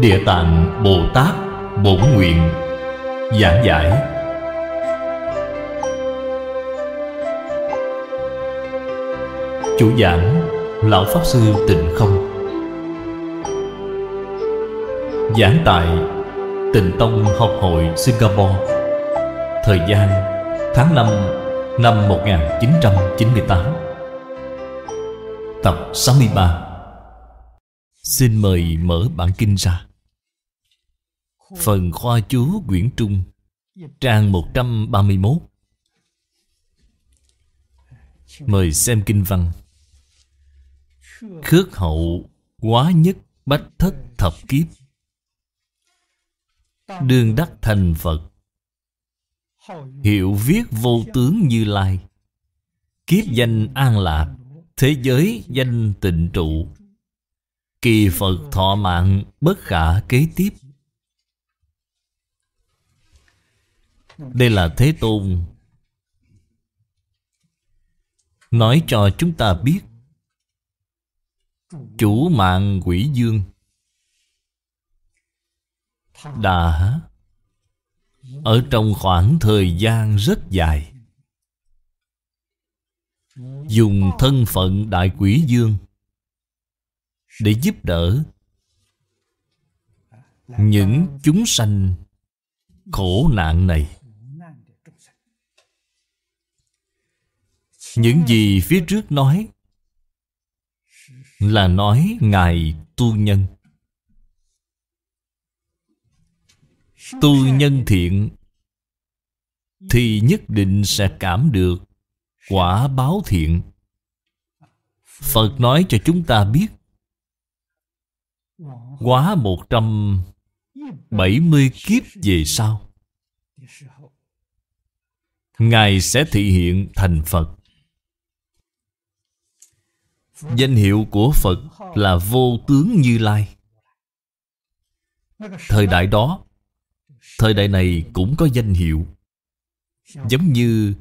Địa Tạng Bồ Tát Bổn Nguyện. Giảng giải. Chủ giảng, Lão Pháp Sư Tịnh Không. Giảng tại Tịnh Tông Học hội Singapore. Thời gian, tháng 5 năm 1998 Tập 63 Xin mời mở bản kinh ra. Phần khoa chú quyển trung, Trang 131 Mời xem kinh văn. Khước hậu quá nhất bách thất thập kiếp. Đương đắc thành Phật. Hiệu viết vô tướng như lai. Kiếp danh an lạc, Thế giới danh tịnh trụ. Kỳ Phật thọ mạng bất khả kế tiếp. Đây là Thế Tôn. Nói cho chúng ta biết, Chủ mạng quỷ dương Đã Ở trong khoảng thời gian rất dài Dùng thân phận đại quỷ dương để giúp đỡ những chúng sanh khổ nạn này. Những gì phía trước nói là nói ngài tu nhân. Tu nhân thiện thì nhất định sẽ cảm được quả báo thiện. Phật nói cho chúng ta biết Quá 170 kiếp về sau, Ngài sẽ thị hiện thành Phật. Danh hiệu của Phật là vô tướng Như Lai. Thời đại đó, Thời đại này cũng có danh hiệu. Giống như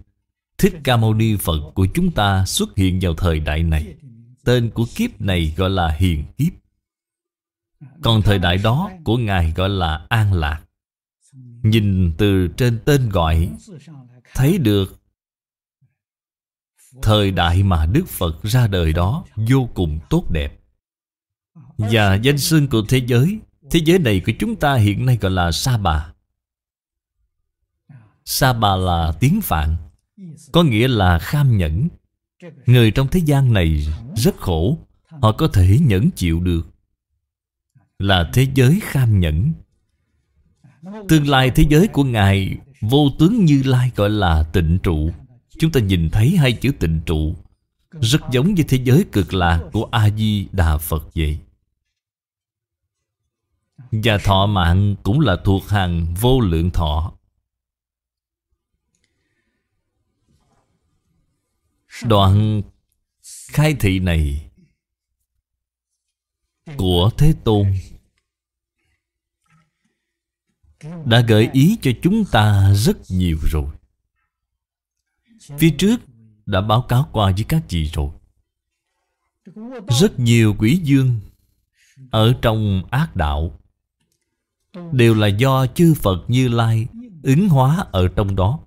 Thích Ca Mâu Ni Phật của chúng ta xuất hiện vào thời đại này. Tên của kiếp này gọi là Hiền Kiếp. Còn thời đại đó của Ngài gọi là An Lạc. Nhìn từ trên tên gọi, Thấy được Thời đại mà Đức Phật ra đời đó Vô cùng tốt đẹp. Và danh xưng của thế giới Thế giới này của chúng ta hiện nay gọi là Sa Bà. Sa Bà là tiếng Phạn, Có nghĩa là kham nhẫn. Người trong thế gian này rất khổ, Họ có thể nhẫn chịu được. Là thế giới kham nhẫn. Tương lai thế giới của Ngài Vô tướng như lai gọi là tịnh trụ. Chúng ta nhìn thấy hai chữ tịnh trụ. Rất giống với thế giới cực lạc của A-di-đà Phật vậy. Và thọ mạng cũng là thuộc hàng vô lượng thọ. Đoạn khai thị này của Thế Tôn đã gợi ý cho chúng ta rất nhiều rồi. Phía trước đã báo cáo qua với các chị rồi. Rất nhiều quỷ dương ở trong ác đạo đều là do chư Phật Như Lai ứng hóa ở trong đó.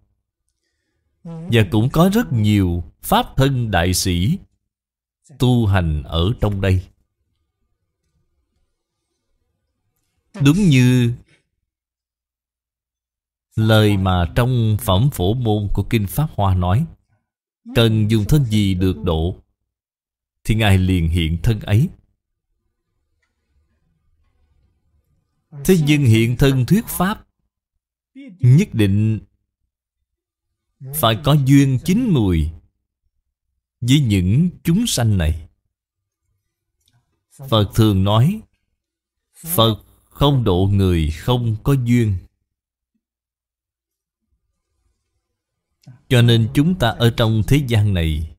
Và cũng có rất nhiều Pháp thân đại sĩ tu hành ở trong đây. Đúng như Lời mà trong phẩm phổ môn của Kinh Pháp Hoa nói, Cần dùng thân gì được độ? Thì Ngài liền hiện thân ấy. Thế nhưng hiện thân thuyết Pháp Nhất định Phải có duyên chín mùi Với những chúng sanh này. Phật thường nói, Phật không độ người không có duyên. Cho nên chúng ta ở trong thế gian này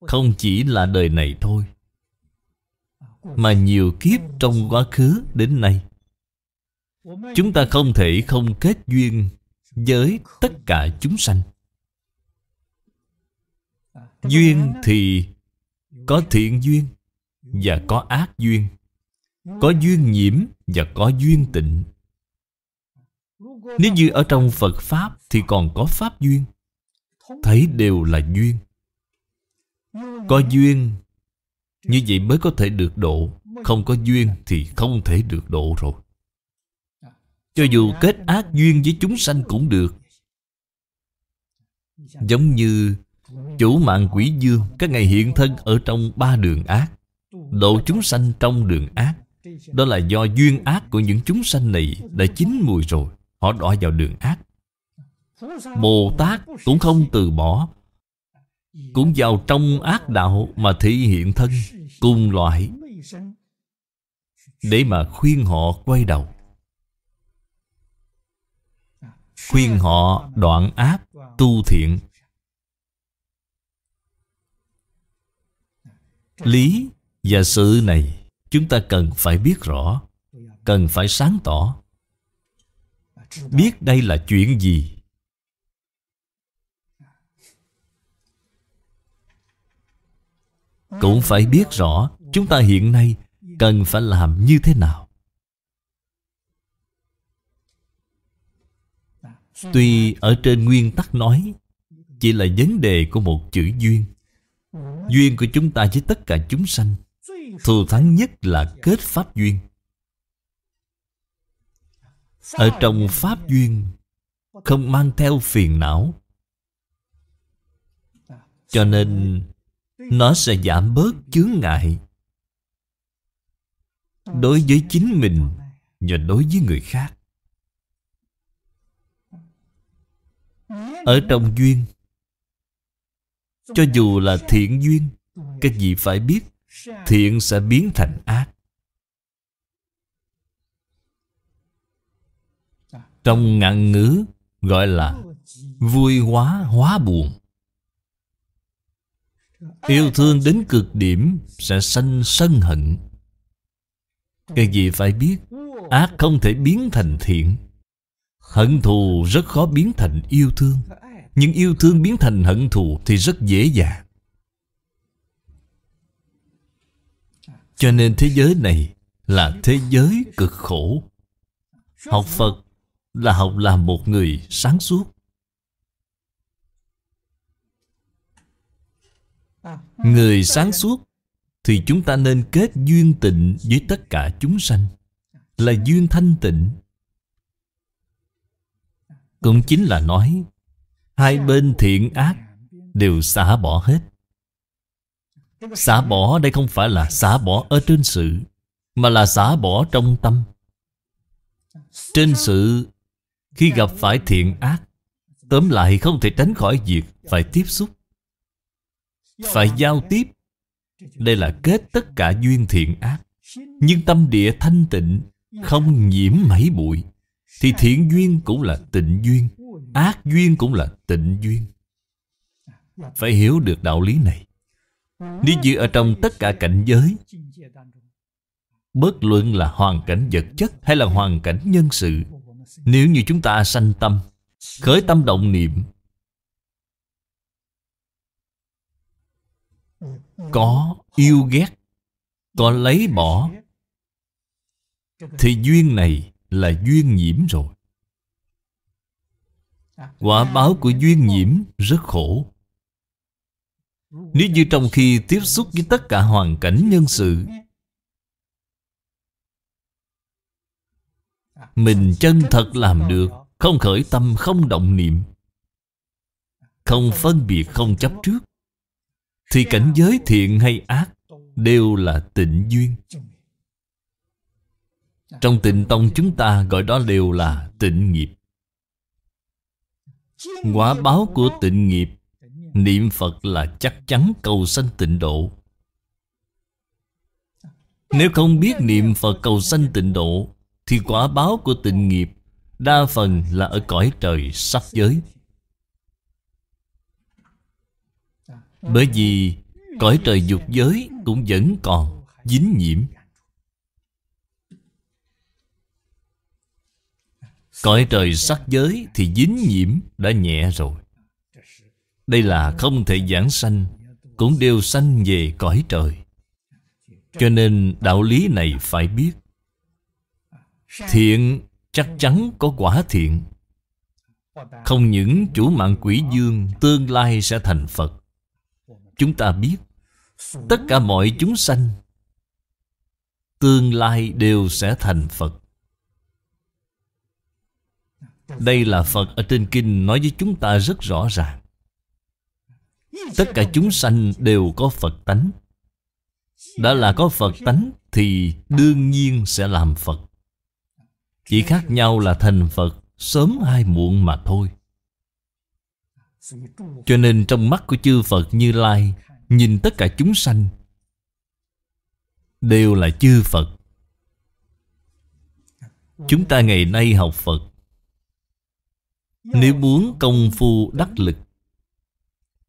Không chỉ là đời này thôi, Mà nhiều kiếp trong quá khứ đến nay. Chúng ta không thể không kết duyên với tất cả chúng sanh. Duyên thì có thiện duyên và có ác duyên, Có duyên nhiễm và có duyên tịnh. Nếu như ở trong Phật Pháp Thì còn có Pháp duyên. Thấy đều là duyên. Có duyên, Như vậy mới có thể được độ. Không có duyên thì không thể được độ rồi. Cho dù kết ác duyên với chúng sanh cũng được. Giống như Chủ mạng quỷ dương, Các ngày hiện thân ở trong ba đường ác, Độ chúng sanh trong đường ác. Đó là do duyên ác của những chúng sanh này Đã chín mùi rồi. Họ đọa vào đường ác. Bồ Tát cũng không từ bỏ, Cũng vào trong ác đạo Mà thể hiện thân Cùng loại, Để mà khuyên họ quay đầu. Khuyên họ đoạn ác Tu thiện. Lý và sự này Chúng ta cần phải biết rõ, Cần phải sáng tỏ. Biết đây là chuyện gì? Cũng phải biết rõ, Chúng ta hiện nay Cần phải làm như thế nào. Tuy ở trên nguyên tắc nói, Chỉ là vấn đề của một chữ duyên. Duyên của chúng ta với tất cả chúng sanh, Thù thắng nhất là kết pháp duyên. Ở trong pháp duyên, Không mang theo phiền não. Cho nên, Nó sẽ giảm bớt chướng ngại Đối với chính mình Và đối với người khác. Ở trong duyên, cho dù là thiện duyên Các vị phải biết, Thiện sẽ biến thành ác. Trong ngạn ngữ Gọi là Vui hóa hóa buồn. Yêu thương đến cực điểm Sẽ sanh sân hận. Các vị phải biết, Ác không thể biến thành thiện. Hận thù rất khó biến thành yêu thương. Nhưng yêu thương biến thành hận thù Thì rất dễ dàng. Cho nên thế giới này Là thế giới cực khổ. Học Phật là học làm một người sáng suốt. Người sáng suốt Thì chúng ta nên kết duyên tịnh Với tất cả chúng sanh. Là duyên thanh tịnh. Cũng chính là nói, Hai bên thiện ác Đều xả bỏ hết. Xả bỏ đây không phải là xả bỏ ở trên sự, Mà là xả bỏ trong tâm. Trên sự khi gặp phải thiện ác, Tóm lại không thể tránh khỏi việc Phải tiếp xúc. Phải giao tiếp. Đây là kết tất cả duyên thiện ác. Nhưng tâm địa thanh tịnh, Không nhiễm mảy bụi, Thì thiện duyên cũng là tịnh duyên, Ác duyên cũng là tịnh duyên. Phải hiểu được đạo lý này. Nếu như ở trong tất cả cảnh giới, Bất luận là hoàn cảnh vật chất Hay là hoàn cảnh nhân sự nếu như chúng ta sanh tâm, Khởi tâm động niệm, Có yêu ghét, Có lấy bỏ, Thì duyên này là duyên nhiễm rồi. Quả báo của duyên nhiễm rất khổ. Nếu như trong khi tiếp xúc với tất cả hoàn cảnh nhân sự Mình chân thật làm được Không khởi tâm, không động niệm. Không phân biệt, không chấp trước. Thì cảnh giới thiện hay ác Đều là tịnh duyên. Trong tịnh tông chúng ta gọi đó đều là tịnh nghiệp. Quả báo của tịnh nghiệp Niệm Phật là chắc chắn cầu sanh tịnh độ. Nếu không biết niệm Phật cầu sanh tịnh độ thì quả báo của tịnh nghiệp Đa phần là ở cõi trời sắc giới. Bởi vì cõi trời dục giới cũng vẫn còn dính nhiễm. Cõi trời sắc giới thì dính nhiễm đã nhẹ rồi. Đây là không thể giảng sanh, Cũng đều sanh về cõi trời. Cho nên đạo lý này phải biết. Thiện chắc chắn có quả thiện. Không những chủ mạng quỷ dương Tương lai sẽ thành Phật. Chúng ta biết, Tất cả mọi chúng sanh Tương lai đều sẽ thành Phật. Đây là Phật ở trên kinh nói với chúng ta rất rõ ràng. Tất cả chúng sanh đều có Phật tánh. Đã là có Phật tánh Thì đương nhiên sẽ làm Phật. Chỉ khác nhau là thành Phật, Sớm hay muộn mà thôi. Cho nên trong mắt của chư Phật Như Lai, Nhìn tất cả chúng sanh, Đều là chư Phật. Chúng ta ngày nay học Phật. Nếu muốn công phu đắc lực,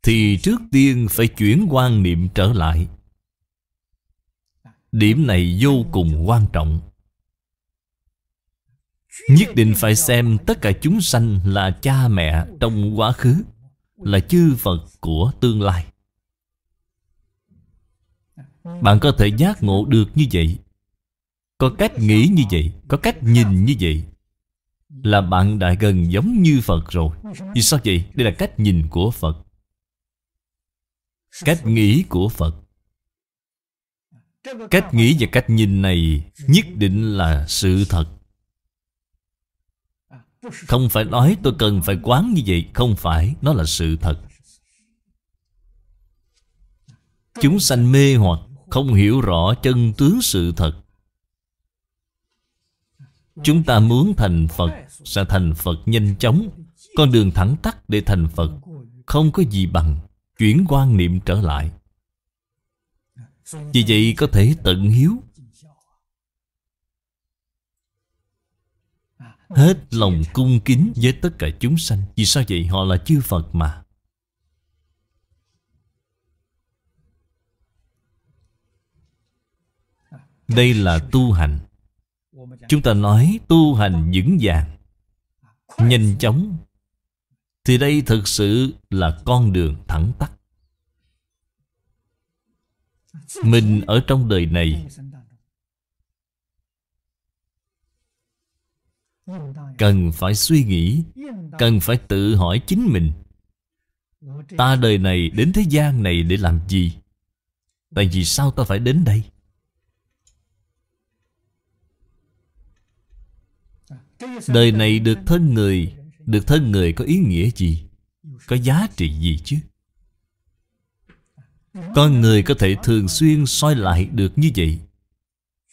Thì trước tiên phải chuyển quan niệm trở lại. Điểm này vô cùng quan trọng. Nhất định phải xem tất cả chúng sanh là cha mẹ trong quá khứ, Là chư Phật của tương lai. Bạn có thể giác ngộ được như vậy. Có cách nghĩ như vậy, Có cách nhìn như vậy, Là bạn đã gần giống như Phật rồi. Vì sao vậy? Đây là cách nhìn của Phật. Cách nghĩ của Phật. Cách nghĩ và cách nhìn này Nhất định là sự thật. Không phải nói tôi cần phải quán như vậy Không phải, nó là sự thật. Chúng sanh mê hoặc không hiểu rõ chân tướng sự thật. Chúng ta muốn thành phật sẽ thành phật nhanh chóng con đường thẳng tắt để thành phật không có gì bằng chuyển quan niệm trở lại. Vì vậy có thể tận hiếu Hết lòng cung kính với tất cả chúng sanh. Vì sao vậy? Họ là chư Phật mà. Đây là tu hành. Chúng ta nói tu hành vững vàng, Nhanh chóng. Thì đây thực sự là con đường thẳng tắt Mình ở trong đời này Cần phải suy nghĩ Cần phải tự hỏi chính mình. Ta đời này đến thế gian này để làm gì? Tại vì sao ta phải đến đây? Đời này được thân người Được thân người có ý nghĩa gì? Có giá trị gì chứ? Con người có thể thường xuyên soi lại được như vậy.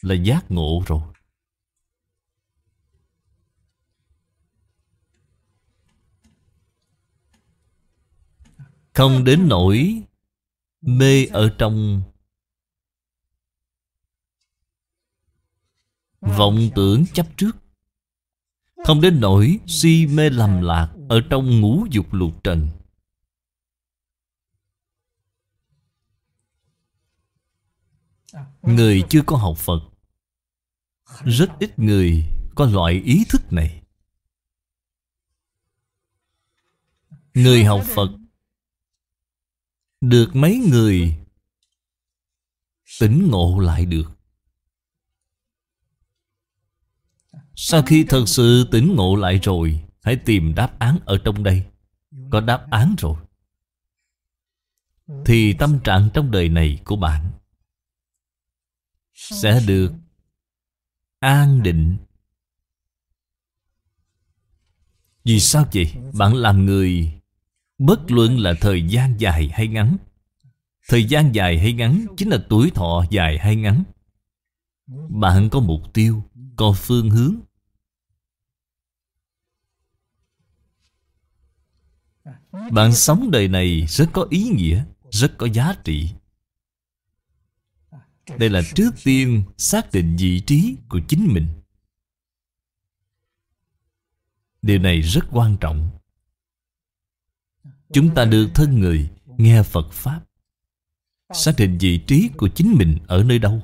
Là giác ngộ rồi Không đến nỗi Mê ở trong Vọng tưởng chấp trước. Không đến nỗi si mê lầm lạc Ở trong ngũ dục lục trần. Người chưa có học Phật, Rất ít người có loại ý thức này. Người học Phật được mấy người Tỉnh ngộ lại được? Sau khi thật sự tỉnh ngộ lại rồi, Hãy tìm đáp án ở trong đây. Có đáp án rồi. Thì tâm trạng trong đời này của bạn Sẽ được an định. Vì sao vậy? Bạn làm người Bất luận là thời gian dài hay ngắn. Thời gian dài hay ngắn Chính là tuổi thọ dài hay ngắn. Bạn có mục tiêu, Có phương hướng. Bạn sống đời này rất có ý nghĩa, Rất có giá trị. Đây là trước tiên xác định vị trí của chính mình. Điều này rất quan trọng. Chúng ta được thân người Nghe Phật Pháp. Xác định vị trí của chính mình ở nơi đâu?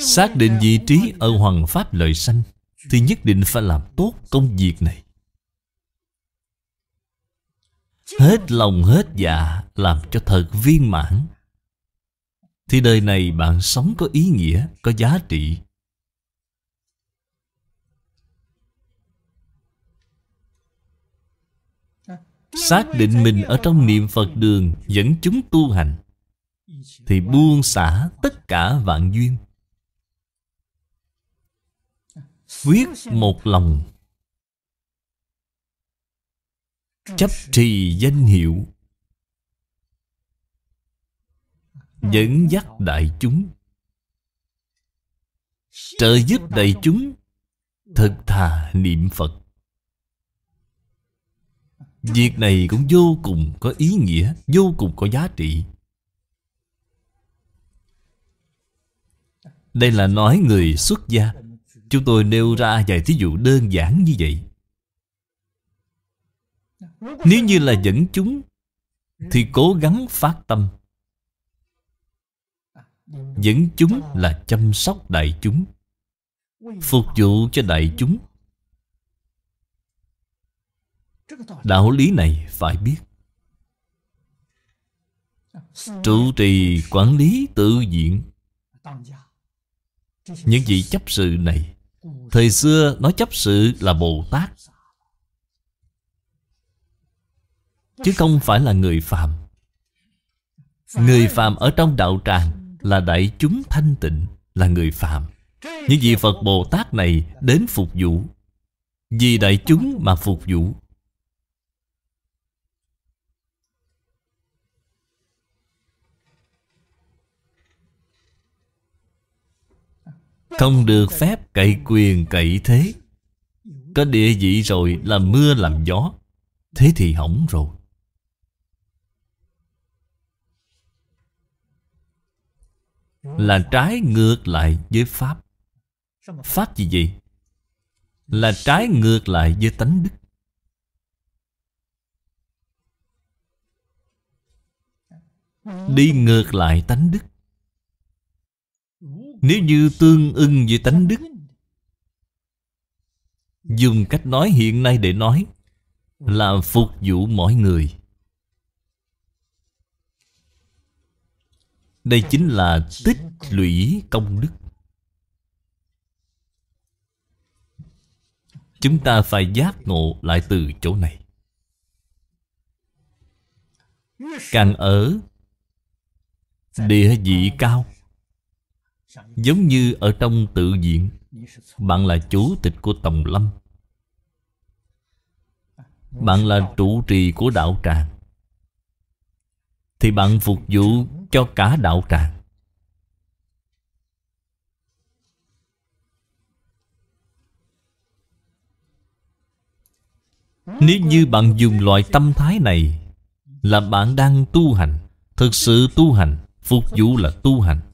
Xác định vị trí ở Hoàng Pháp lợi sanh, thì nhất định phải làm tốt công việc này. Hết lòng hết dạ Làm cho thật viên mãn. Thì đời này bạn sống có ý nghĩa, Có giá trị. Xác định mình ở trong niệm Phật đường Dẫn chúng tu hành, Thì buông xả tất cả vạn duyên. Quyết một lòng. Chấp trì danh hiệu. Dẫn dắt đại chúng. Trợ giúp đại chúng thực thà niệm Phật. Việc này cũng vô cùng có ý nghĩa, Vô cùng có giá trị. Đây là nói người xuất gia. Chúng tôi nêu ra vài thí dụ đơn giản như vậy. Nếu như là dẫn chúng, Thì cố gắng phát tâm. Dẫn chúng là chăm sóc đại chúng, Phục vụ cho đại chúng. Đạo lý này phải biết. Trụ trì quản lý tự diện. Những vị chấp sự này, Thời xưa nói chấp sự là Bồ Tát. Chứ không phải là người phàm. Người phàm ở trong đạo tràng Là đại chúng thanh tịnh, Là người phàm. Những vị Phật Bồ Tát này đến phục vụ. Vì đại chúng mà phục vụ. Không được phép cậy quyền cậy thế. Có địa vị rồi làm mưa làm gió. Thế thì hỏng rồi. Là trái ngược lại với Pháp. Pháp gì? Vậy? Là trái ngược lại với tánh đức. Đi ngược lại tánh đức nếu như tương ưng với tánh đức, Dùng cách nói hiện nay để nói, Là phục vụ mọi người. Đây chính là tích lũy công đức. Chúng ta phải giác ngộ lại từ chỗ này. Càng ở, Địa vị cao. Giống như ở trong tự viện, Bạn là chủ tịch của Tòng Lâm. Bạn là trụ trì của đạo tràng. Thì bạn phục vụ cho cả đạo tràng. Nếu như bạn dùng loại tâm thái này, Là bạn đang tu hành, Thực sự tu hành, Phục vụ là tu hành.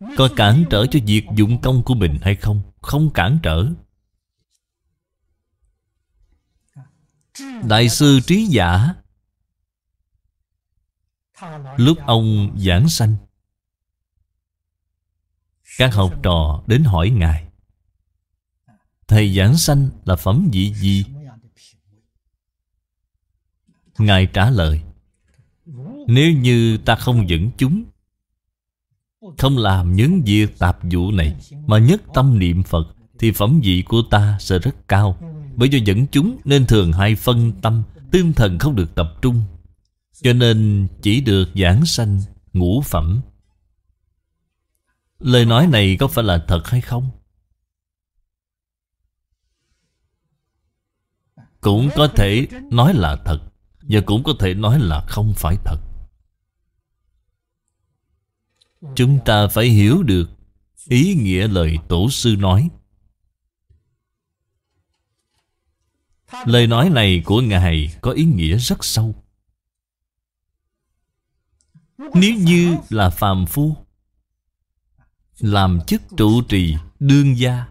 Có cản trở cho việc dụng công của mình hay không? Không cản trở Đại sư Trí Giả Lúc ông giảng sanh, Các học trò đến hỏi Ngài, Thầy giảng sanh là phẩm vị gì? Ngài trả lời, Nếu như ta không dẫn chúng không làm những việc tạp vụ này, Mà nhất tâm niệm Phật, Thì phẩm vị của ta sẽ rất cao. Bởi do dẫn chúng nên thường hay phân tâm, Tinh thần không được tập trung. Cho nên chỉ được giảng sanh, ngũ phẩm. Lời nói này có phải là thật hay không? Cũng có thể nói là thật, Và cũng có thể nói là không phải thật. Chúng ta phải hiểu được Ý nghĩa lời tổ sư nói. Lời nói này của Ngài có ý nghĩa rất sâu. Nếu như là phàm phu, Làm chức trụ trì đương gia,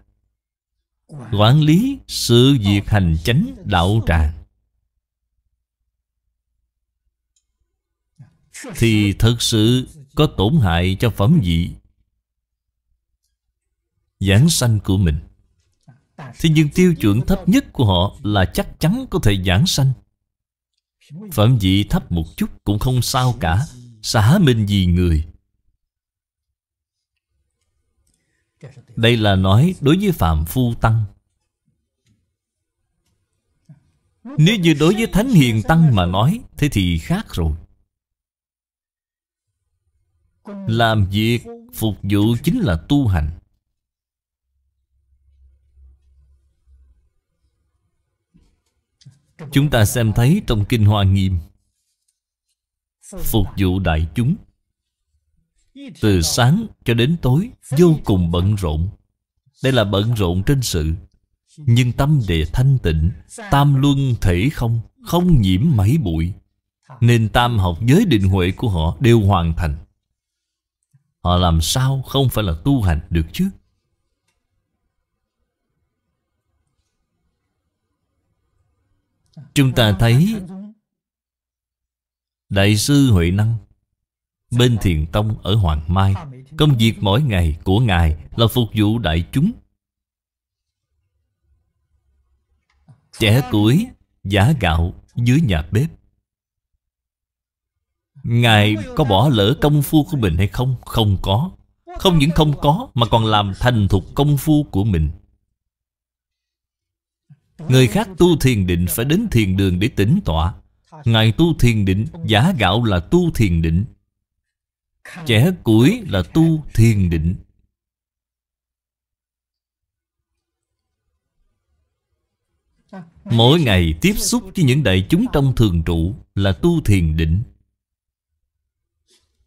Quản lý sự việc hành chánh đạo tràng, Thì thật sự có tổn hại cho phẩm vị giảng sanh của mình. Thế nhưng tiêu chuẩn thấp nhất của họ là chắc chắn có thể giảng sanh. Phẩm vị thấp một chút cũng không sao cả, Xả mình vì người. Đây là nói đối với Phạm Phu Tăng. Nếu như đối với Thánh Hiền Tăng mà nói, Thế thì khác rồi. Làm việc phục vụ chính là tu hành. Chúng ta xem thấy trong Kinh Hoa Nghiêm, Phục vụ đại chúng. Từ sáng cho đến tối, Vô cùng bận rộn. Đây là bận rộn trên sự, Nhưng tâm địa thanh tịnh, Tam luân thể không Không nhiễm mấy bụi. Nên tam học giới định huệ của họ Đều hoàn thành. Họ làm sao không phải là tu hành được chứ? Chúng ta thấy Đại sư Huệ Năng Bên Thiền Tông ở Hoàng Mai, Công việc mỗi ngày của Ngài Là phục vụ đại chúng. Trẻ củi Giả gạo dưới nhà bếp. Ngài có bỏ lỡ công phu của mình hay không? Không có. Không những không có, Mà còn làm thành thục công phu của mình. Người khác tu thiền định phải đến thiền đường để tỉnh tọa. Ngài tu thiền định, Giả gạo là tu thiền định. Chẻ củi là tu thiền định. Mỗi ngày tiếp xúc với những đại chúng trong thường trụ Là tu thiền định.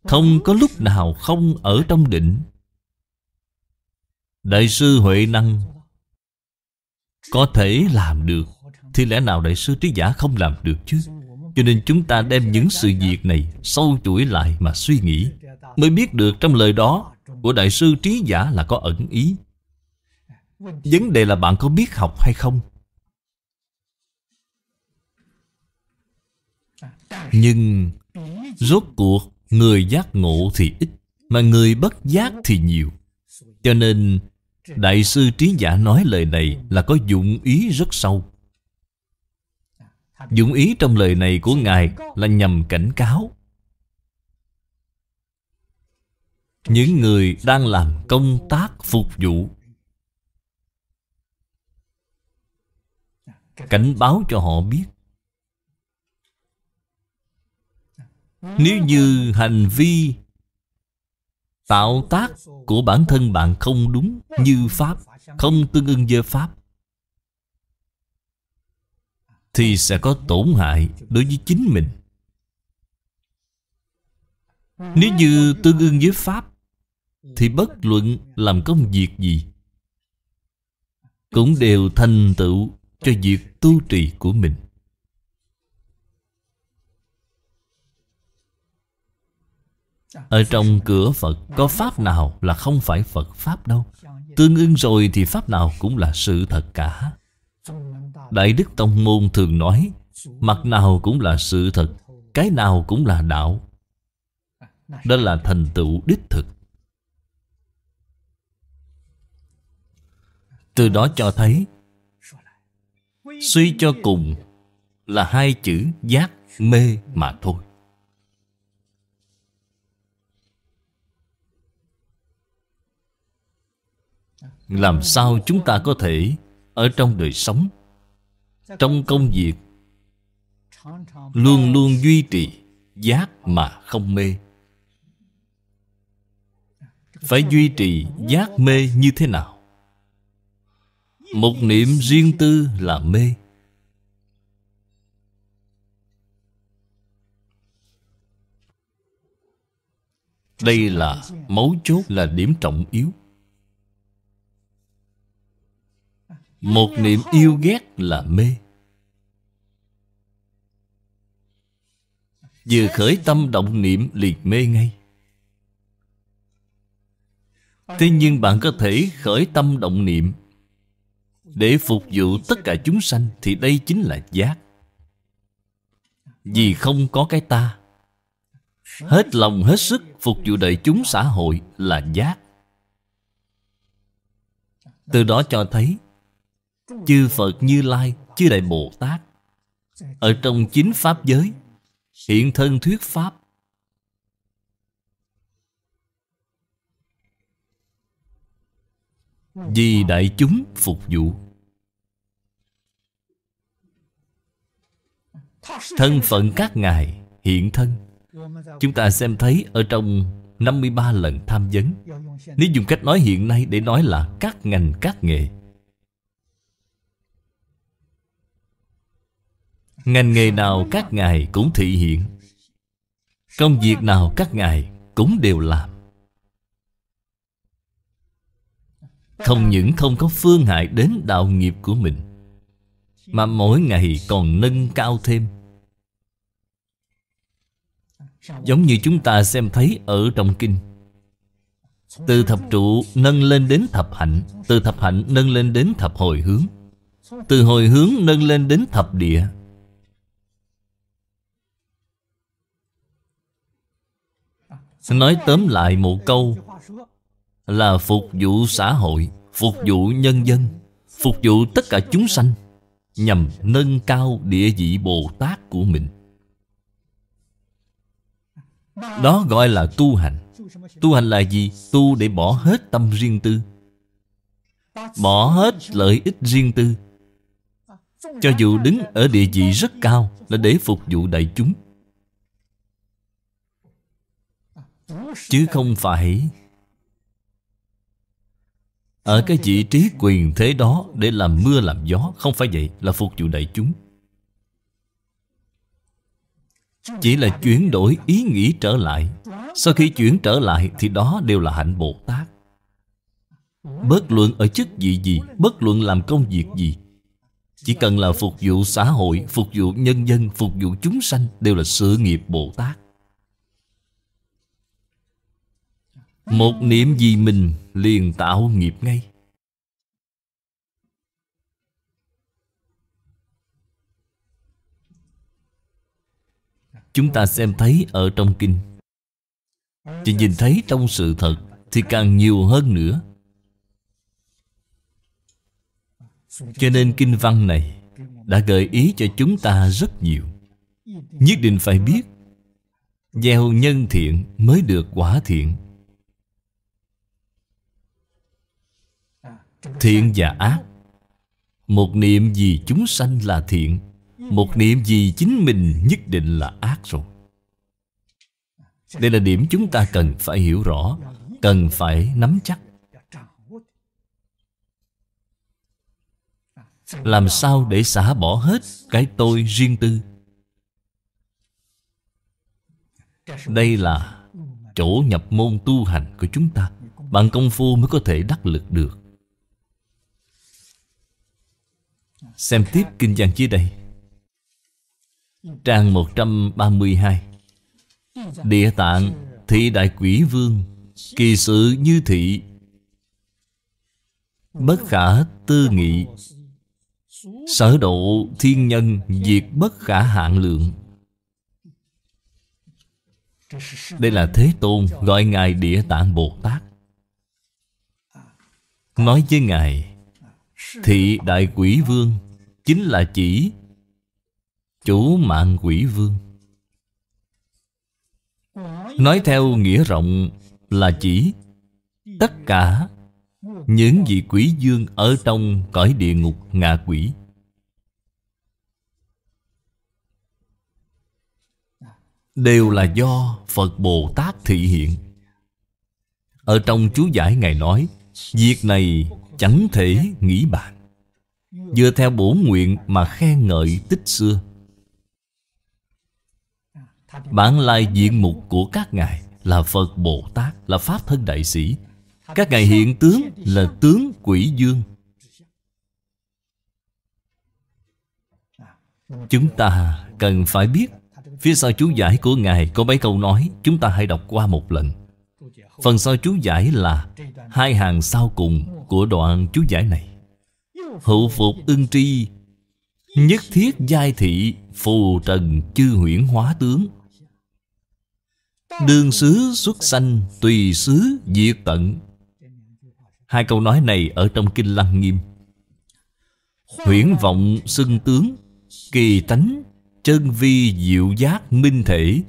Không có lúc nào không ở trong định. Đại sư Huệ Năng, có thể làm được, Thì lẽ nào Đại sư Trí Giả không làm được chứ? Cho nên chúng ta đem những sự việc này Sâu chuỗi lại mà suy nghĩ, Mới biết được trong lời đó Của Đại sư Trí Giả là có ẩn ý. Vấn đề là bạn có biết học hay không? Nhưng Rốt cuộc Người giác ngộ thì ít, Mà người bất giác thì nhiều. Cho nên, Đại sư Trí Giả nói lời này là có dụng ý rất sâu. Dụng ý trong lời này của Ngài là nhằm cảnh cáo. Những người đang làm công tác phục vụ, Cảnh báo cho họ biết. Nếu như hành vi Tạo tác của bản thân bạn không đúng như Pháp, Không tương ưng với Pháp, Thì sẽ có tổn hại đối với chính mình. Nếu như tương ưng với Pháp, Thì bất luận làm công việc gì Cũng đều thành tựu cho việc tu trì của mình. Ở trong cửa Phật Có Pháp nào là không phải Phật Pháp đâu? Tương ưng rồi thì Pháp nào cũng là sự thật cả. Đại Đức Tông Môn thường nói Mặt nào cũng là sự thật Cái nào cũng là đạo. Đó là thành tựu đích thực. Từ đó cho thấy Suy cho cùng Là hai chữ giác mê mà thôi làm sao chúng ta có thể ở trong đời sống? Trong công việc, luôn luôn duy trì giác mà không mê. Phải duy trì giác mê như thế nào? Một niệm riêng tư là mê. Đây là mấu chốt, là điểm trọng yếu. Một niệm yêu ghét là mê. Vừa khởi tâm động niệm liền mê ngay. Thế nhưng bạn có thể khởi tâm động niệm. Để phục vụ tất cả chúng sanh Thì đây chính là giác. Vì không có cái ta Hết lòng hết sức phục vụ đời chúng xã hội là giác. Từ đó cho thấy Chư Phật Như Lai, Chư Đại Bồ Tát. Ở trong chính Pháp giới, Hiện thân thuyết Pháp. Vì đại chúng phục vụ. Thân phận các ngài hiện thân. Chúng ta xem thấy ở trong 53 lần tham vấn. Nếu dùng cách nói hiện nay để nói là các ngành, các nghề Ngành nghề nào các ngài cũng thị hiện Công việc nào các ngài cũng đều làm. Không những không có phương hại đến đạo nghiệp của mình, Mà mỗi ngày còn nâng cao thêm. Giống như chúng ta xem thấy ở trong kinh, Từ thập trụ nâng lên đến thập hạnh, Từ thập hạnh nâng lên đến thập hồi hướng, Từ hồi hướng nâng lên đến thập địa Nói tóm lại một câu Là phục vụ xã hội, Phục vụ nhân dân, Phục vụ tất cả chúng sanh Nhằm nâng cao địa vị Bồ Tát của mình. Đó gọi là tu hành. Tu hành là gì? Tu để bỏ hết tâm riêng tư, Bỏ hết lợi ích riêng tư. Cho dù đứng ở địa vị rất cao Là để phục vụ đại chúng. Chứ không phải. Ở cái vị trí quyền thế đó Để làm mưa làm gió, Không phải vậy là phục vụ đại chúng. Chỉ là chuyển đổi ý nghĩ trở lại. Sau khi chuyển trở lại Thì đó đều là hạnh Bồ Tát. Bất luận ở chức vị gì, Bất luận làm công việc gì, Chỉ cần là phục vụ xã hội, Phục vụ nhân dân, Phục vụ chúng sanh Đều là sự nghiệp Bồ Tát. Một niệm vì mình liền tạo nghiệp ngay. Chúng ta xem thấy ở trong kinh. Chỉ nhìn thấy trong sự thật Thì càng nhiều hơn nữa. Cho nên kinh văn này Đã gợi ý cho chúng ta rất nhiều. Nhất định phải biết, Gieo nhân thiện mới được quả thiện. Thiện và ác. Một niệm vì chúng sanh là thiện, Một niệm vì chính mình nhất định là ác rồi. Đây là điểm chúng ta cần phải hiểu rõ, Cần phải nắm chắc. Làm sao để xả bỏ hết cái tôi riêng tư? Đây là chỗ nhập môn tu hành của chúng ta. Bằng công phu mới có thể đắc lực được. Xem tiếp kinh văn dưới đây. Trang 132 Địa tạng thị đại quỷ vương, Kỳ sự như thị. Bất khả tư nghị. Sở độ thiên nhân Diệt bất khả hạn lượng. Đây là Thế Tôn gọi Ngài Địa Tạng Bồ Tát. Nói với Ngài, Thị Đại Quỷ Vương Chính là chỉ Chủ mạng quỷ vương. Nói theo nghĩa rộng là chỉ Tất cả những vị quỷ dương ở trong cõi địa ngục ngạ quỷ. Đều là do Phật Bồ Tát thị hiện. Ở trong chú giải Ngài nói, Việc này chẳng thể nghĩ bàn. Dựa theo bổ nguyện mà khen ngợi tích xưa. Bản lai diện mục của các ngài Là Phật Bồ Tát, Là Pháp Thân Đại Sĩ. Các ngài hiện tướng là tướng quỷ dương. Chúng ta cần phải biết Phía sau chú giải của Ngài có mấy câu nói, Chúng ta hãy đọc qua một lần. Phần sau chú giải là Hai hàng sau cùng của đoạn chú giải này. Hữu phục ưng tri. Nhất thiết giai thị, Phù trần chư huyễn hóa tướng. Đương xứ xuất sanh, Tùy xứ diệt tận. Hai câu nói này ở trong Kinh Lăng Nghiêm. Huyễn vọng xưng tướng, Kỳ tánh, Chân vi diệu giác minh thể.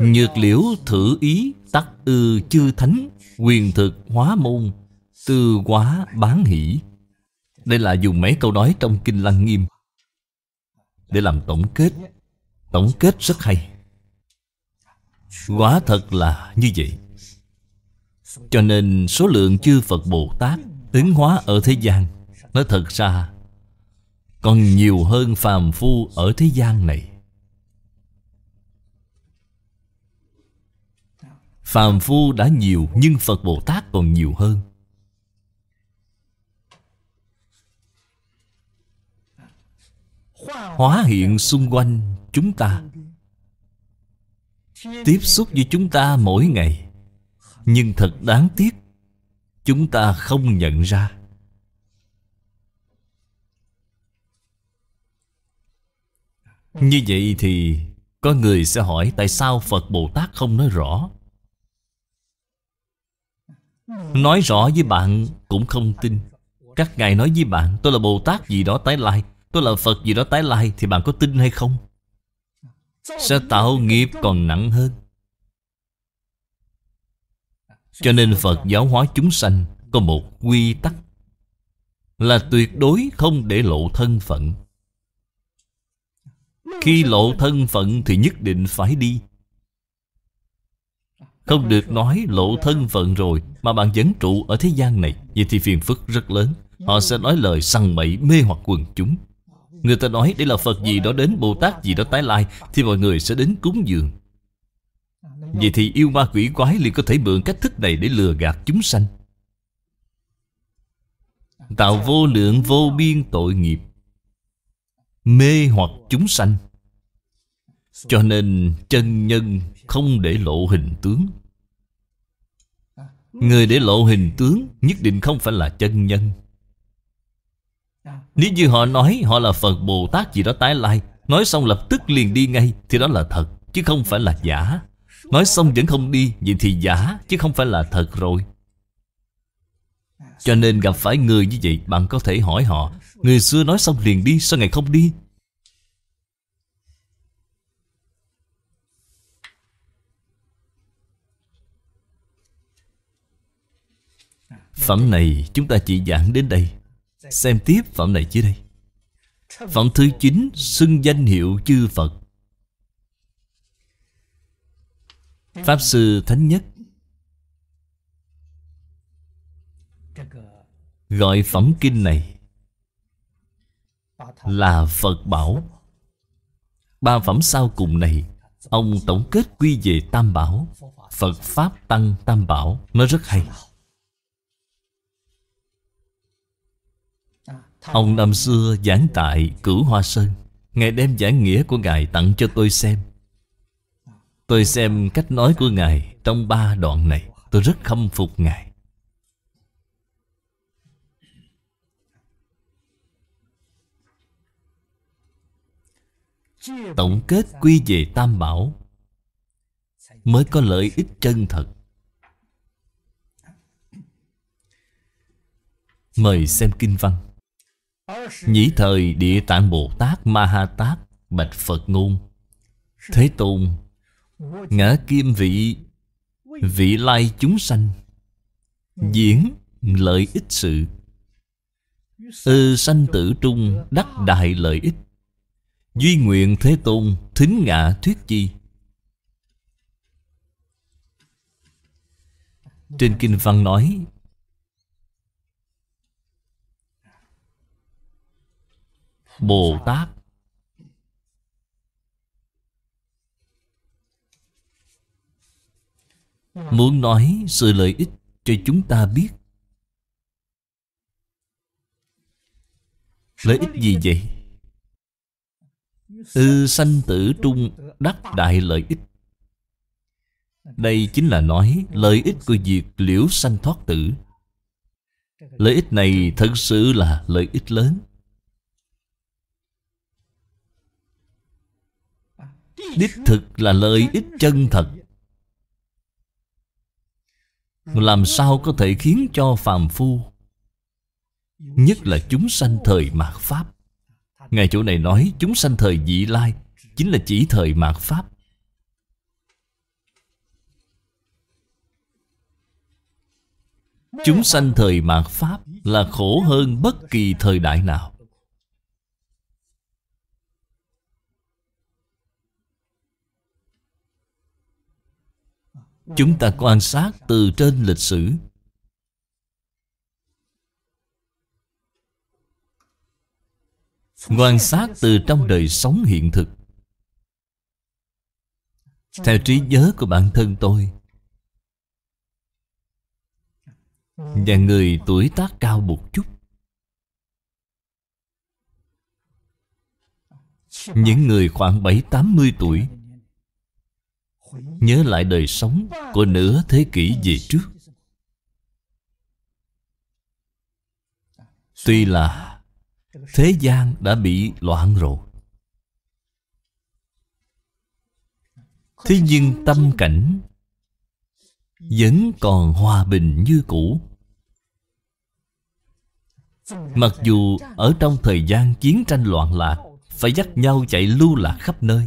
Nhược liễu thử ý, Tắc ư chư thánh, Quyền thực hóa môn, Tư quá bán hỷ. Đây là dùng mấy câu nói trong Kinh Lăng Nghiêm. Để làm tổng kết. Tổng kết rất hay. Quả thật là như vậy. Cho nên số lượng chư Phật Bồ Tát Ứng hóa ở thế gian Nó thật ra, Còn nhiều hơn phàm phu ở thế gian này. Phàm phu đã nhiều, Nhưng Phật Bồ Tát còn nhiều hơn. Hóa hiện xung quanh chúng ta. Tiếp xúc với chúng ta mỗi ngày. Nhưng thật đáng tiếc, Chúng ta không nhận ra. Như vậy thì Có người sẽ hỏi Tại sao Phật Bồ Tát không nói rõ? Nói rõ với bạn cũng không tin. Các ngài nói với bạn, Tôi là Bồ Tát gì đó, tái lai. Tôi là Phật gì đó tái lai Thì bạn có tin hay không? Sẽ tạo nghiệp còn nặng hơn. Cho nên Phật giáo hóa chúng sanh Có một quy tắc Là tuyệt đối không để lộ thân phận. Khi lộ thân phận thì nhất định phải đi. Không được nói lộ thân phận rồi Mà bạn vẫn trụ ở thế gian này. Vậy thì phiền phức rất lớn. Họ sẽ nói lời săn bậy mê hoặc quần chúng. Người ta nói đây là Phật gì đó đến Bồ Tát gì đó tái lai, Thì mọi người sẽ đến cúng dường. Vậy thì yêu ma quỷ quái liền có thể mượn cách thức này để lừa gạt chúng sanh. Tạo vô lượng vô biên tội nghiệp, Mê hoặc chúng sanh. Cho nên chân nhân không để lộ hình tướng. Người để lộ hình tướng Nhất định không phải là chân nhân. Nếu như họ nói họ là Phật Bồ Tát gì đó tái lai, Nói xong lập tức liền đi ngay, Thì đó là thật, Chứ không phải là giả. Nói xong vẫn không đi, Vậy thì giả, chứ không phải là thật rồi. Cho nên gặp phải người như vậy, Bạn có thể hỏi họ, Người xưa nói xong liền đi, Sao ngày không đi? Phẩm này chúng ta chỉ giảng đến đây. Xem tiếp phẩm này dưới đây. Phẩm thứ 9 Xưng danh hiệu chư Phật. Pháp Sư Thánh Nhất. Gọi phẩm kinh này Là Phật Bảo. Ba phẩm sau cùng này, Ông tổng kết quy về Tam Bảo, Phật Pháp Tăng Tam Bảo. Nó rất hay. Ông năm xưa giảng tại Cửu Hoa Sơn. Ngài đem giảng nghĩa của Ngài tặng cho tôi xem. Tôi xem cách nói của Ngài Trong ba đoạn này. Tôi rất khâm phục Ngài. Tổng kết quy về Tam Bảo Mới có lợi ích chân thật. Mời xem kinh văn. Nhĩ thời địa tạng Bồ Tát Ma Ha Tát, Bạch Phật ngôn. Thế Tôn, Ngã kim vị Vị lai chúng sanh, Diễn lợi ích sự. Ư sanh tử trung đắc đại lợi ích, Duy nguyện Thế Tôn Thính ngã thuyết chi. Trên Kinh Văn nói Bồ Tát Muốn nói sự lợi ích cho chúng ta biết. Lợi ích gì vậy? Ư sanh tử trung đắc đại lợi ích. Đây chính là nói lợi ích của việc liễu sanh thoát tử. Lợi ích này thật sự là lợi ích lớn. Đích thực là lợi ích chân thật. Làm sao có thể khiến cho phàm phu, Nhất là chúng sanh thời mạt Pháp. Ngài chỗ này nói chúng sanh thời dị lai, Chính là chỉ thời mạt Pháp. Chúng sanh thời mạt Pháp Là khổ hơn bất kỳ thời đại nào. Chúng ta quan sát từ trên lịch sử. Quan sát từ trong đời sống hiện thực. Theo trí nhớ của bản thân tôi, Và người tuổi tác cao một chút, Những người khoảng 7-80 tuổi Nhớ lại đời sống của nửa thế kỷ về trước. Tuy là Thế gian đã bị loạn rồi. Thế nhưng tâm cảnh Vẫn còn hòa bình như cũ. Mặc dù ở trong thời gian chiến tranh loạn lạc, Phải dắt nhau chạy lưu lạc khắp nơi.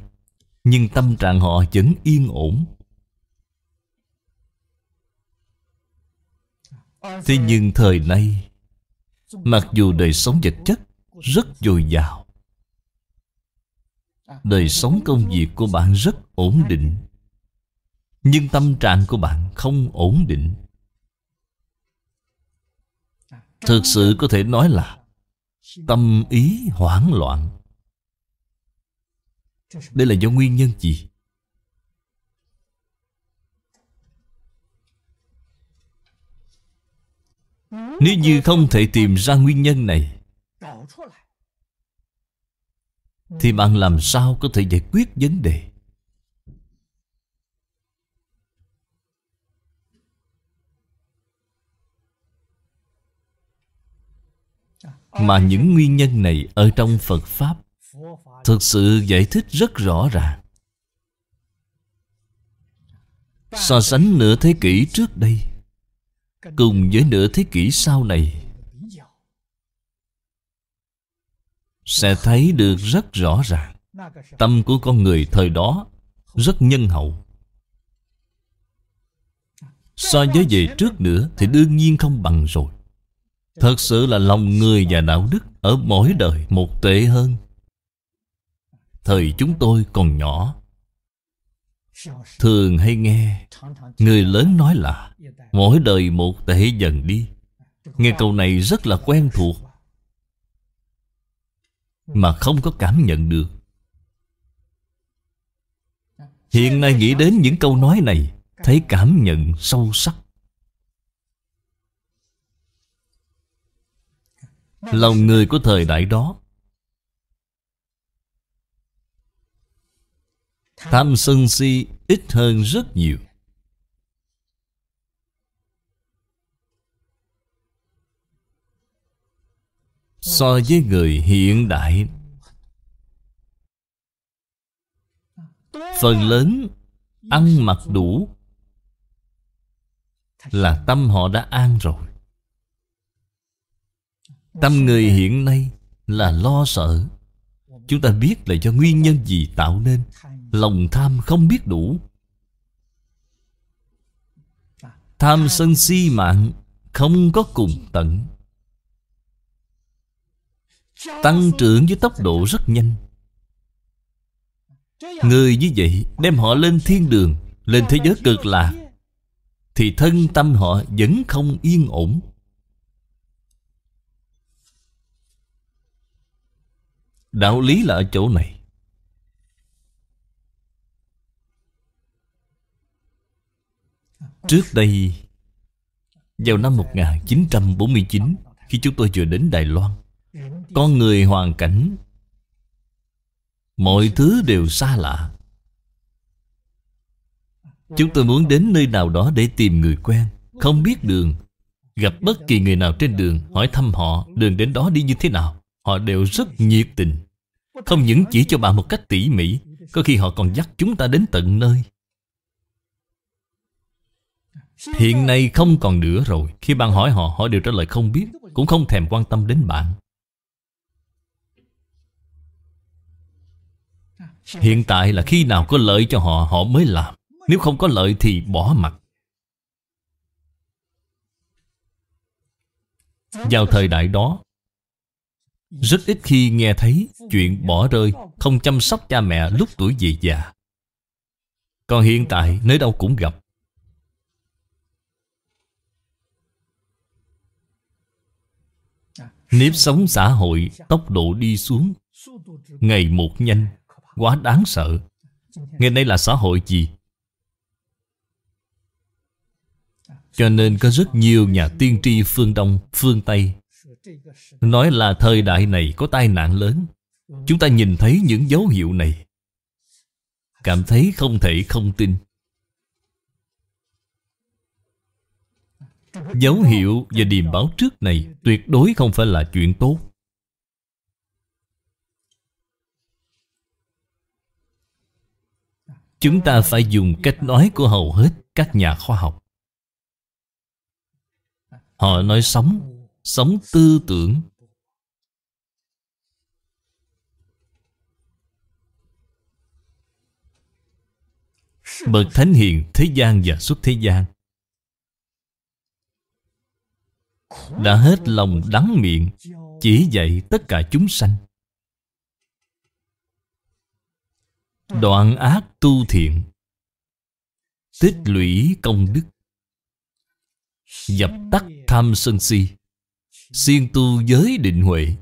Nhưng tâm trạng họ vẫn yên ổn. Thế nhưng thời nay, Mặc dù đời sống vật chất rất dồi dào, đời sống công việc của bạn rất ổn định, nhưng tâm trạng của bạn không ổn định. Thực sự có thể nói là tâm ý hoảng loạn đây là do nguyên nhân gì? Nếu như không thể tìm ra nguyên nhân này, thì bạn làm sao có thể giải quyết vấn đề? Mà những nguyên nhân này ở trong phật pháp thực sự giải thích rất rõ ràng. So sánh nửa thế kỷ trước đây cùng với nửa thế kỷ sau này, sẽ thấy được rất rõ ràng. Tâm của con người thời đó rất nhân hậu. So với về trước nữa thì đương nhiên không bằng rồi. Thật sự là lòng người và đạo đức ở mỗi đời một tệ hơn thời chúng tôi còn nhỏ. Thường hay nghe, người lớn nói là, mỗi đời một tệ dần đi. Nghe câu này rất là quen thuộc, mà không có cảm nhận được. Hiện nay nghĩ đến những câu nói này, thấy cảm nhận sâu sắc. Lòng người của thời đại đó tham sân si ít hơn rất nhiều. So với người hiện đại, phần lớn ăn mặc đủ là tâm họ đã an rồi. Tâm người hiện nay là lo sợ. Chúng ta biết là do nguyên nhân gì tạo nên lòng tham không biết đủ. Tham sân si mạng không có cùng tận. Tăng trưởng với tốc độ rất nhanh. Người như vậy đem họ lên thiên đường, Lên thế giới cực lạc, Thì thân tâm họ vẫn không yên ổn. Đạo lý là ở chỗ này. Trước đây, Vào năm 1949 Khi chúng tôi vừa đến Đài Loan con người hoàn cảnh, mọi thứ đều xa lạ. Chúng tôi muốn đến nơi nào đó để tìm người quen. Không biết đường, gặp bất kỳ người nào trên đường, hỏi thăm họ, đường đến đó đi như thế nào. Họ đều rất nhiệt tình. Không những chỉ cho bạn một cách tỉ mỉ, có khi họ còn dắt chúng ta đến tận nơi hiện nay không còn nữa rồi. Khi bạn hỏi họ họ đều trả lời không biết, Cũng không thèm quan tâm đến bạn. Hiện tại là khi nào có lợi cho họ Họ mới làm. Nếu không có lợi thì bỏ mặt. Vào thời đại đó, Rất ít khi nghe thấy Chuyện bỏ rơi, Không chăm sóc cha mẹ lúc tuổi về già. Còn hiện tại, nơi đâu cũng gặp. Nếp sống xã hội Tốc độ đi xuống. Ngày một nhanh Quá đáng sợ. Ngày nay là xã hội gì? Cho nên có rất nhiều nhà tiên tri phương Đông, phương Tây Nói là thời đại này có tai nạn lớn. Chúng ta nhìn thấy những dấu hiệu này. Cảm thấy không thể không tin. Dấu hiệu và điềm báo trước này Tuyệt đối không phải là chuyện tốt. Chúng ta phải dùng cách nói của hầu hết các nhà khoa học. Họ nói sống Sống tư tưởng. Bậc thánh hiền thế gian và xuất thế gian. Đã hết lòng đắng miệng, Chỉ dạy tất cả chúng sanh. Đoạn ác tu thiện, Tích lũy công đức. Dập tắt tham sân si, Siêng tu giới định huệ.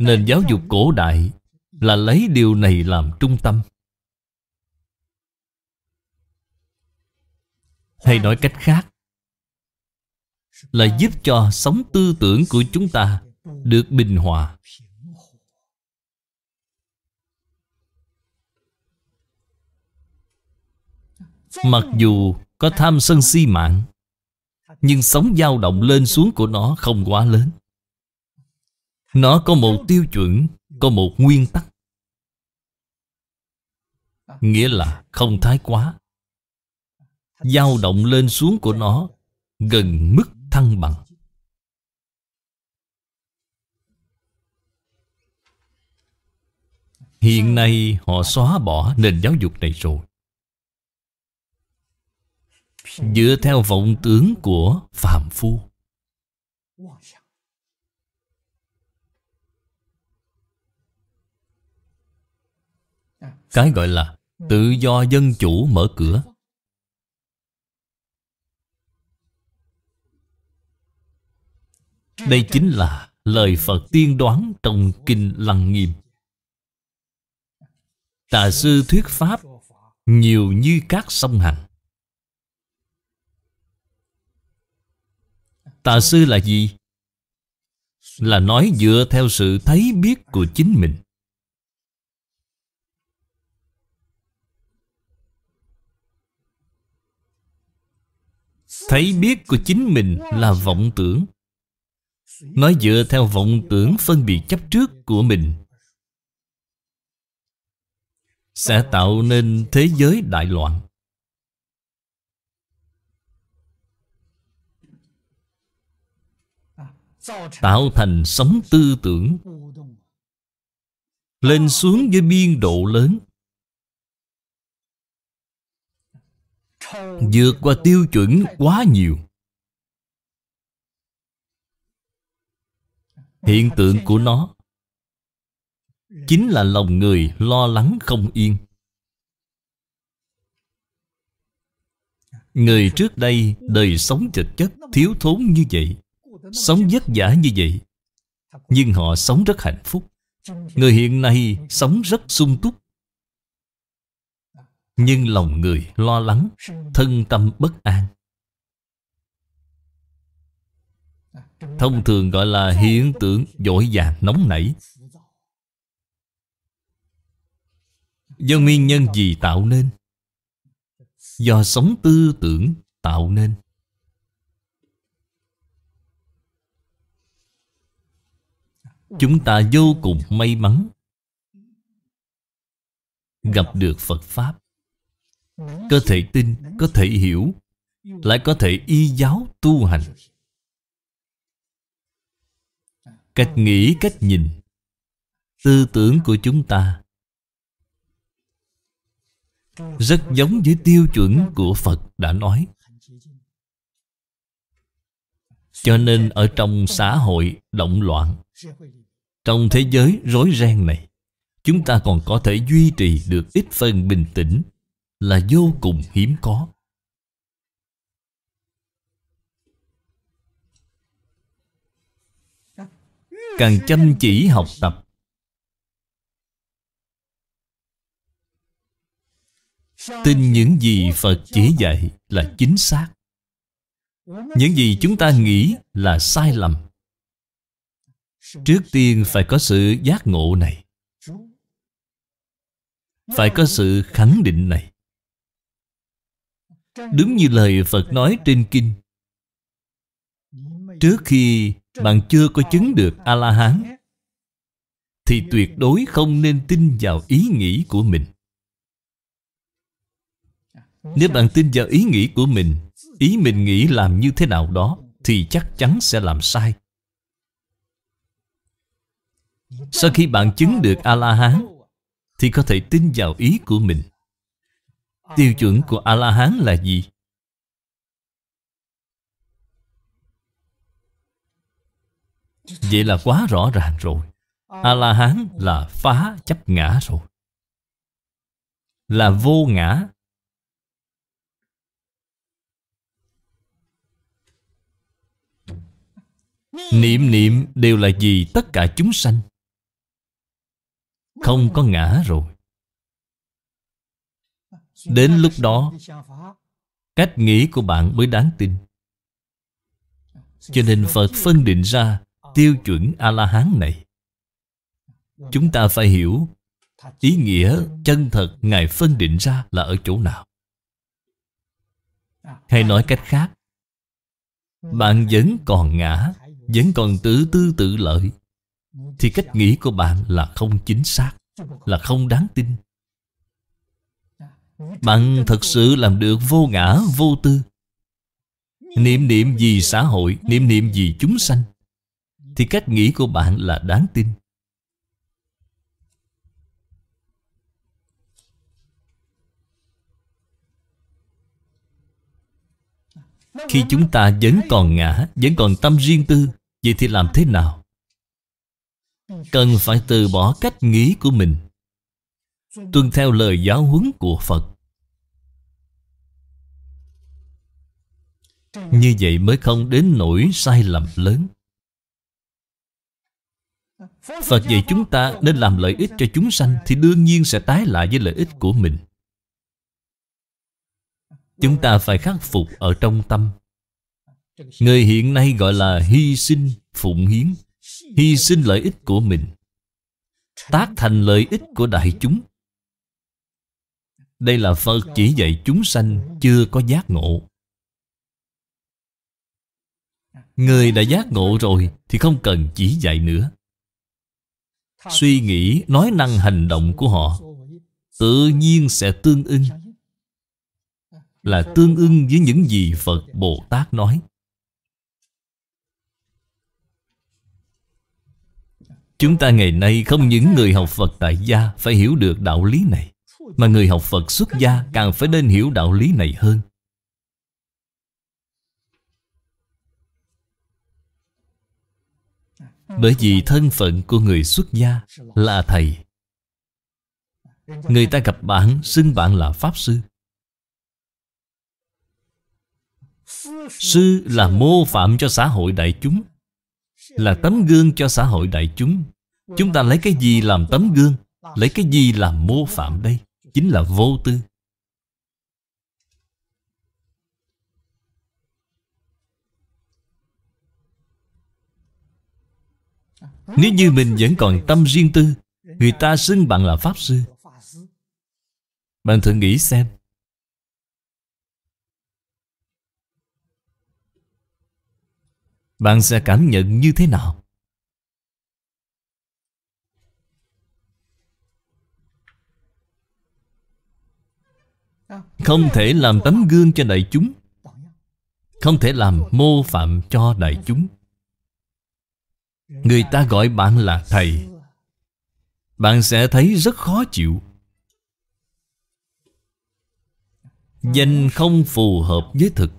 Nền giáo dục cổ đại Là lấy điều này làm trung tâm. Hay nói cách khác là giúp cho sống tư tưởng của chúng ta Được bình hòa. Mặc dù có tham sân si mạng, Nhưng sống dao động lên xuống của nó không quá lớn. Nó có một tiêu chuẩn, Có một nguyên tắc. Nghĩa là không thái quá. Dao động lên xuống của nó Gần mức thăng bằng. Hiện nay họ xóa bỏ nền giáo dục này rồi. Dựa theo vọng tưởng của phàm phu. Cái gọi là tự do dân chủ mở cửa. Đây chính là lời Phật tiên đoán trong Kinh Lăng Nghiêm. Tà sư thuyết Pháp nhiều như các sông hành. Tà sư là gì? Là nói dựa theo sự thấy biết của chính mình. Thấy biết của chính mình là vọng tưởng Nói dựa theo vọng tưởng phân biệt chấp trước của mình. Sẽ tạo nên thế giới đại loạn. Tạo thành sống tư tưởng. Lên xuống với biên độ lớn. Vượt qua tiêu chuẩn quá nhiều. Hiện tượng của nó Chính là lòng người lo lắng không yên. Người trước đây đời sống vật chất Thiếu thốn như vậy, Sống vất vả như vậy, Nhưng họ sống rất hạnh phúc. Người hiện nay sống rất sung túc, Nhưng lòng người lo lắng, Thân tâm bất an. Thông thường gọi là hiện tượng dội vàng nóng nảy. Do nguyên nhân gì tạo nên? Do sống tư tưởng tạo nên. Chúng ta vô cùng may mắn Gặp được Phật Pháp. Có thể tin, có thể hiểu lại có thể y giáo tu hành cách nghĩ, cách nhìn. Tư tưởng của chúng ta rất giống với tiêu chuẩn của phật đã nói. Cho nên ở trong xã hội động loạn, trong thế giới rối ren này, chúng ta còn có thể duy trì được ít phần bình tĩnh là vô cùng hiếm có. Càng chăm chỉ học tập. Tin những gì phật chỉ dạy là chính xác. Những gì chúng ta nghĩ là sai lầm. Trước tiên phải có sự giác ngộ này. Phải có sự khẳng định này. Đúng như lời phật nói trên kinh. Trước khi bạn chưa có chứng được a la hán thì tuyệt đối không nên tin vào ý nghĩ của mình. Nếu bạn tin vào ý nghĩ của mình ý mình nghĩ làm như thế nào đó thì chắc chắn sẽ làm sai. Sau khi bạn chứng được a la hán thì có thể tin vào ý của mình. Tiêu chuẩn của a la hán là gì vậy là quá rõ ràng rồi. A la hán là phá chấp ngã rồi. Là vô ngã. Niệm niệm đều là vì tất cả chúng sanh. Không có ngã rồi. Đến lúc đó Cách nghĩ của bạn mới đáng tin. Cho nên Phật phân định ra Tiêu chuẩn A-la-hán này. Chúng ta phải hiểu Ý nghĩa chân thật Ngài phân định ra là ở chỗ nào. Hay nói cách khác, Bạn vẫn còn ngã, vẫn còn tự tư tự lợi, thì cách nghĩ của bạn là không chính xác, là không đáng tin. Bạn thật sự làm được vô ngã, vô tư. Niệm niệm vì xã hội, niệm niệm vì chúng sanh thì cách nghĩ của bạn là đáng tin. Khi chúng ta vẫn còn ngã, Vẫn còn tâm riêng tư, Vậy thì làm thế nào? Cần phải từ bỏ cách nghĩ của mình, Tuân theo lời giáo huấn của Phật. Như vậy mới không đến nỗi sai lầm lớn. Phật dạy chúng ta nên làm lợi ích cho chúng sanh Thì đương nhiên sẽ tái lại với lợi ích của mình. Chúng ta phải khắc phục ở trong tâm. Người hiện nay gọi là hy sinh, phụng hiến Hy sinh lợi ích của mình Tác thành lợi ích của đại chúng. Đây là Phật chỉ dạy chúng sanh chưa có giác ngộ. Người đã giác ngộ rồi Thì không cần chỉ dạy nữa. Suy nghĩ, nói năng hành động của họ Tự nhiên sẽ tương ưng. Là tương ưng với những gì Phật Bồ Tát nói. Chúng ta ngày nay không những người học Phật tại gia phải hiểu được đạo lý này Mà người học Phật xuất gia càng phải nên hiểu đạo lý này hơn. Bởi vì thân phận của người xuất gia là thầy. Người ta gặp bạn, xưng bạn là Pháp Sư. Sư là mô phạm cho xã hội đại chúng, là tấm gương cho xã hội đại chúng. Chúng ta lấy cái gì làm tấm gương? Lấy cái gì làm mô phạm đây? Chính là vô tư. Nếu như mình vẫn còn tâm riêng tư, người ta xưng bạn là pháp sư. Bạn thử nghĩ xem. Bạn sẽ cảm nhận như thế nào? Không thể làm tấm gương cho đại chúng. Không thể làm mô phạm cho đại chúng. Người ta gọi bạn là thầy. Bạn sẽ thấy rất khó chịu. Danh không phù hợp với thực.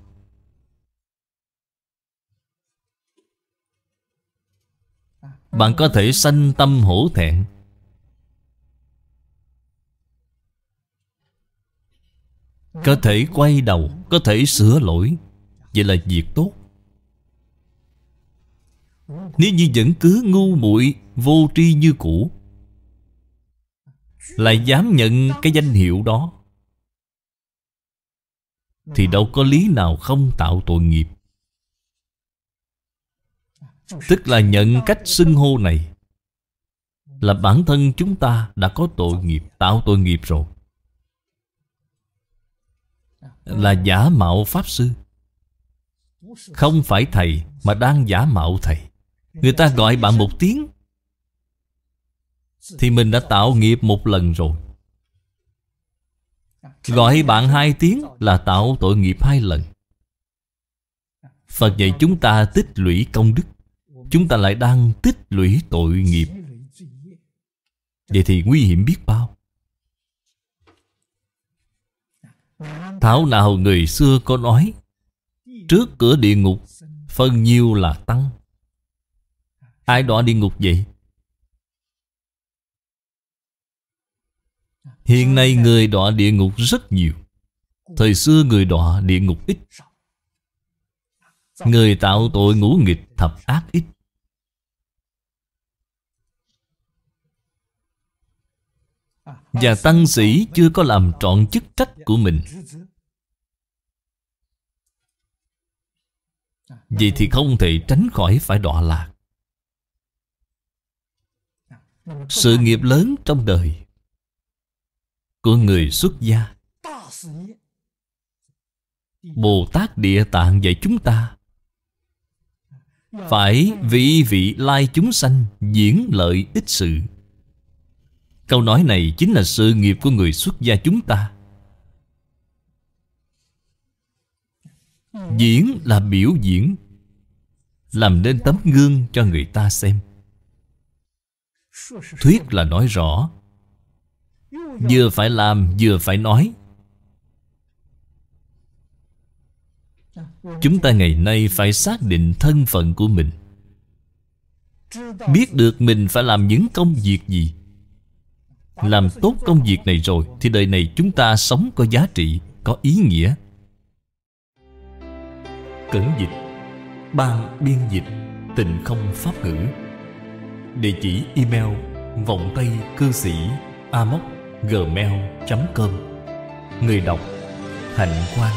Bạn có thể sanh tâm hổ thẹn. Có thể quay đầu, Có thể sửa lỗi. Vậy là việc tốt. Nếu như vẫn cứ ngu muội, Vô tri như cũ, Lại dám nhận cái danh hiệu đó, Thì đâu có lý nào không tạo tội nghiệp. Tức là nhận cách xưng hô này, Là bản thân chúng ta đã có tội nghiệp, Tạo tội nghiệp rồi. Là giả mạo Pháp Sư. Không phải thầy Mà đang giả mạo thầy. Người ta gọi bạn một tiếng. Thì mình đã tạo nghiệp một lần rồi. Gọi bạn hai tiếng là tạo tội nghiệp hai lần. Phật dạy chúng ta tích lũy công đức. Chúng ta lại đang tích lũy tội nghiệp. Vậy thì nguy hiểm biết bao. Thảo nào người xưa có nói, Trước cửa địa ngục Phân nhiêu là tăng. Ai đọa địa ngục vậy? Hiện nay người đọa địa ngục rất nhiều. Thời xưa người đọa địa ngục ít. Người tạo tội ngũ nghịch thập ác ít. Và tăng sĩ chưa có làm trọn chức trách của mình. Vậy thì không thể tránh khỏi phải đọa lạc. Sự nghiệp lớn trong đời Của người xuất gia. Bồ Tát Địa Tạng dạy chúng ta Phải vị vị lai chúng sanh Diễn lợi ích sự. Câu nói này chính là sự nghiệp của người xuất gia chúng ta. Diễn là biểu diễn Làm nên tấm gương cho người ta xem Thuyết là nói rõ. Vừa phải làm vừa phải nói. Chúng ta ngày nay phải xác định thân phận của mình. Biết được mình phải làm những công việc gì. Làm tốt công việc này rồi Thì đời này chúng ta sống có giá trị Có ý nghĩa. Cẩn dịch Ban biên dịch Tịnh không pháp ngữ Địa chỉ email Vọng Tây Cư Sĩ Amoc Gmail.com Người đọc, Hạnh Quang,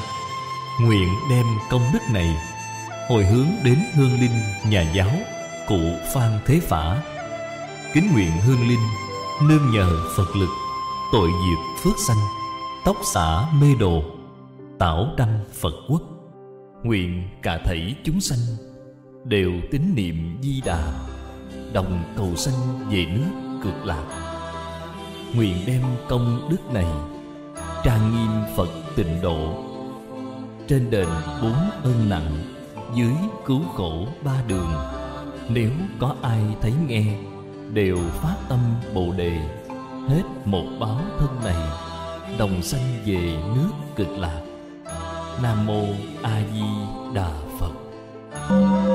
Nguyện đem công đức này Hồi hướng đến hương linh nhà giáo Cụ Phan Thế Phả. Kính nguyện hương linh Nương nhờ Phật lực Tội diệt phước sanh, Tóc xả mê đồ, Tảo đăng Phật quốc. Nguyện cả thảy chúng sanh Đều tín niệm di đà. Đồng cầu sanh về nước cực lạc. Nguyện đem công đức này Trang nghiêm Phật tịnh độ. Trên đền bốn ơn nặng, Dưới cứu khổ ba đường, Nếu có ai thấy nghe, đều phát tâm bồ đề. Hết một báo thân này, đồng sanh về nước cực lạc. Nam mô a di đà phật. Nam